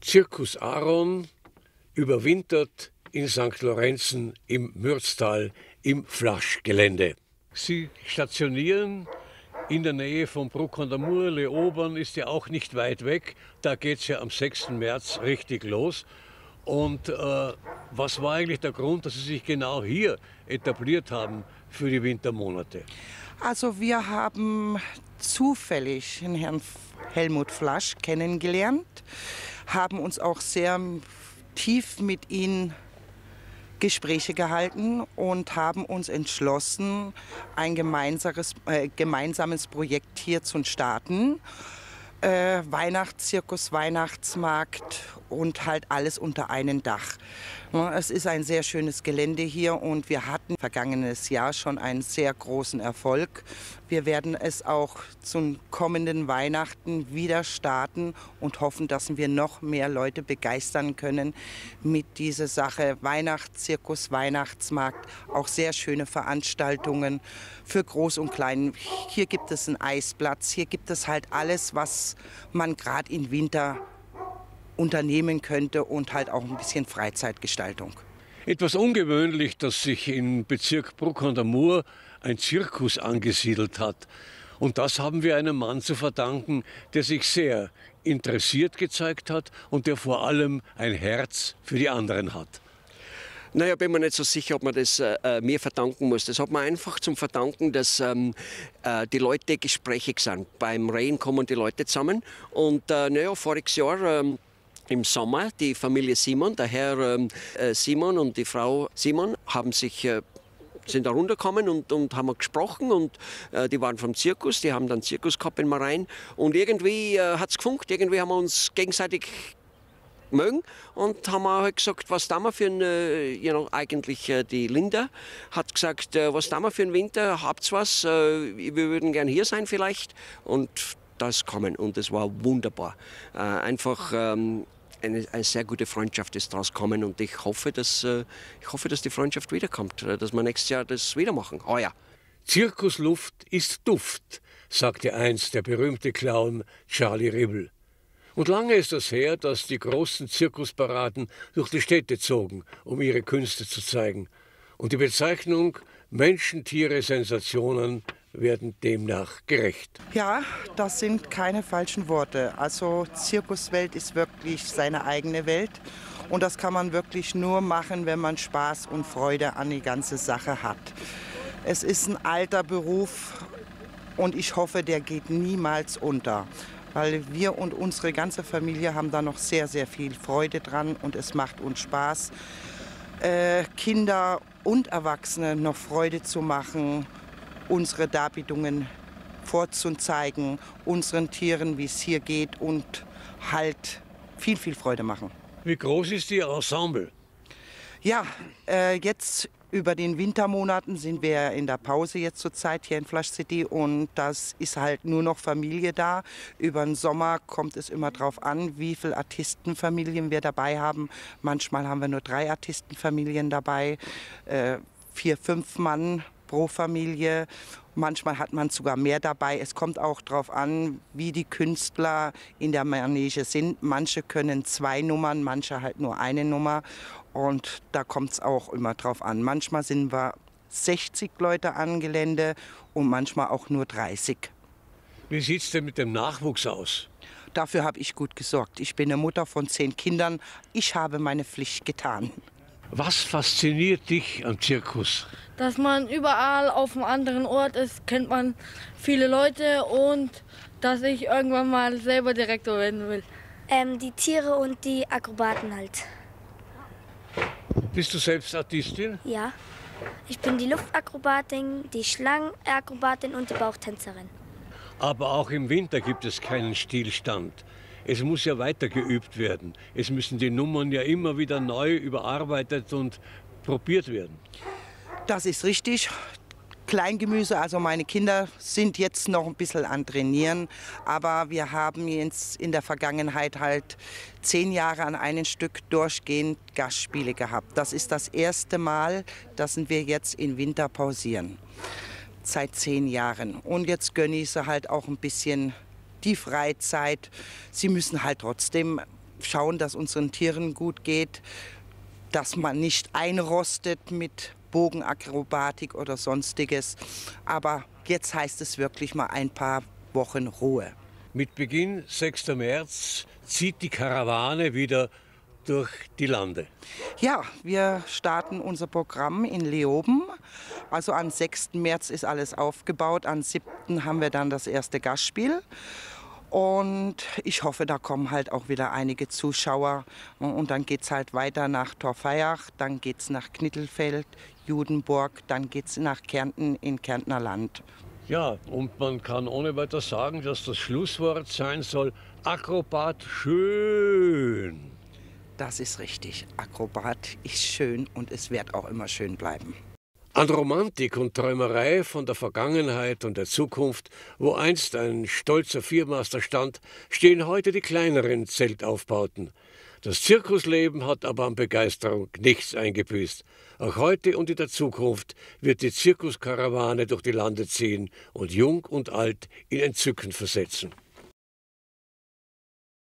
Zirkus Aaron überwintert in St. Lorenzen im Mürztal im Flaschgelände. Sie stationieren in der Nähe von Bruck an der Mur. Leobern ist ja auch nicht weit weg. Da geht es ja am 6. März richtig los. Und äh, was war eigentlich der Grund, dass Sie sich genau hier etabliert haben für die Wintermonate? Also wir haben zufällig den Herrn Helmut Flasch kennengelernt, haben uns auch sehr tief mit ihm Gespräche gehalten und haben uns entschlossen, ein gemeinsames, äh, gemeinsames Projekt hier zu starten. Äh, Weihnachtszirkus, Weihnachtsmarkt und halt alles unter einem Dach. Es ist ein sehr schönes Gelände hier und wir hatten vergangenes Jahr schon einen sehr großen Erfolg. Wir werden es auch zum kommenden Weihnachten wieder starten und hoffen, dass wir noch mehr Leute begeistern können mit dieser Sache. Weihnachtszirkus, Weihnachtsmarkt, auch sehr schöne Veranstaltungen für Groß und Klein. Hier gibt es einen Eisplatz, hier gibt es halt alles, was man gerade im Winter unternehmen könnte und halt auch ein bisschen Freizeitgestaltung. Etwas ungewöhnlich, dass sich im Bezirk Bruck an der Mur ein Zirkus angesiedelt hat. Und das haben wir einem Mann zu verdanken, der sich sehr interessiert gezeigt hat und der vor allem ein Herz für die anderen hat. Naja, bin mir nicht so sicher, ob man das äh, äh, mir verdanken muss. Das hat man einfach zum Verdanken, dass ähm, äh, die Leute gesprächig sind. Beim Rain kommen die Leute zusammen. Und äh, naja, voriges Jahr ähm, im Sommer. Die Familie Simon, der Herr ähm, äh, Simon und die Frau Simon, haben sich äh, sind da runtergekommen und, und haben gesprochen und äh, die waren vom Zirkus, die haben dann Zirkus gehabt in Marein. Und irgendwie äh, hat es gefunkt, irgendwie haben wir uns gegenseitig mögen und haben auch halt gesagt, was da wir für ein, äh, you know, eigentlich äh, die Linda hat gesagt, äh, was da wir für einen Winter, habt's was, äh, wir würden gern hier sein vielleicht. Und das kommen und es war wunderbar. Äh, einfach ähm, eine, eine, sehr gute Freundschaft ist daraus kommen und ich hoffe, dass, äh, ich hoffe, dass die Freundschaft wiederkommt, äh, dass wir nächstes Jahr das wieder machen. Oh ja. Zirkusluft ist Duft, sagte einst der berühmte Clown Charlie Ribbel. Und lange ist es her, dass die großen Zirkusparaden durch die Städte zogen, um ihre Künste zu zeigen. Und die Bezeichnung Menschen, Tiere, Sensationen werden demnach gerecht. Ja, das sind keine falschen Worte. Also Zirkuswelt ist wirklich seine eigene Welt. Und das kann man wirklich nur machen, wenn man Spaß und Freude an die ganze Sache hat. Es ist ein alter Beruf und ich hoffe, der geht niemals unter. Weil wir und unsere ganze Familie haben da noch sehr, sehr viel Freude dran und es macht uns Spaß, äh, Kinder und Erwachsene noch Freude zu machen unsere Darbietungen vorzuzeigen, unseren Tieren, wie es hier geht und halt viel, viel Freude machen. Wie groß ist Ihr Ensemble? Ja, äh, jetzt über den Wintermonaten sind wir in der Pause jetzt zurzeit hier in Flash City und das ist halt nur noch Familie da. Über den Sommer kommt es immer darauf an, wie viele Artistenfamilien wir dabei haben. Manchmal haben wir nur drei Artistenfamilien dabei, äh, vier, fünf Mann pro Familie. Manchmal hat man sogar mehr dabei. Es kommt auch darauf an, wie die Künstler in der Manege sind. Manche können zwei Nummern, manche halt nur eine Nummer. Und da kommt es auch immer drauf an. Manchmal sind wir 60 Leute an Gelände und manchmal auch nur 30. Wie sieht es denn mit dem Nachwuchs aus? Dafür habe ich gut gesorgt. Ich bin eine Mutter von zehn Kindern. Ich habe meine Pflicht getan. Was fasziniert dich am Zirkus? Dass man überall auf einem anderen Ort ist, kennt man viele Leute und dass ich irgendwann mal selber Direktor werden will. Ähm, die Tiere und die Akrobaten halt. Bist du selbst Artistin? Ja. Ich bin die Luftakrobatin, die Schlangenakrobatin und die Bauchtänzerin. Aber auch im Winter gibt es keinen Stillstand. Es muss ja weiter geübt werden. Es müssen die Nummern ja immer wieder neu überarbeitet und probiert werden. Das ist richtig. Kleingemüse, also meine Kinder sind jetzt noch ein bisschen an Trainieren, aber wir haben jetzt in der Vergangenheit halt zehn Jahre an einem Stück durchgehend Gastspiele gehabt. Das ist das erste Mal, dass wir jetzt im Winter pausieren. Seit zehn Jahren. Und jetzt gönne ich sie halt auch ein bisschen die Freizeit. Sie müssen halt trotzdem schauen, dass unseren Tieren gut geht, dass man nicht einrostet mit Bogenakrobatik oder sonstiges. Aber jetzt heißt es wirklich mal ein paar Wochen Ruhe. Mit Beginn 6. März zieht die Karawane wieder durch die Lande. Ja, wir starten unser Programm in Leoben. Also am 6. März ist alles aufgebaut. Am 7. haben wir dann das erste Gastspiel. Und ich hoffe, da kommen halt auch wieder einige Zuschauer. Und dann geht es halt weiter nach Torfeiach, dann geht es nach Knittelfeld, Judenburg, dann geht es nach Kärnten in Kärntner Land. Ja, und man kann ohne weiter sagen, dass das Schlusswort sein soll, Akrobat schön. Das ist richtig. Akrobat ist schön und es wird auch immer schön bleiben. An Romantik und Träumerei von der Vergangenheit und der Zukunft, wo einst ein stolzer Viermaster stand, stehen heute die kleineren Zeltaufbauten. Das Zirkusleben hat aber an Begeisterung nichts eingebüßt. Auch heute und in der Zukunft wird die Zirkuskarawane durch die Lande ziehen und Jung und Alt in Entzücken versetzen.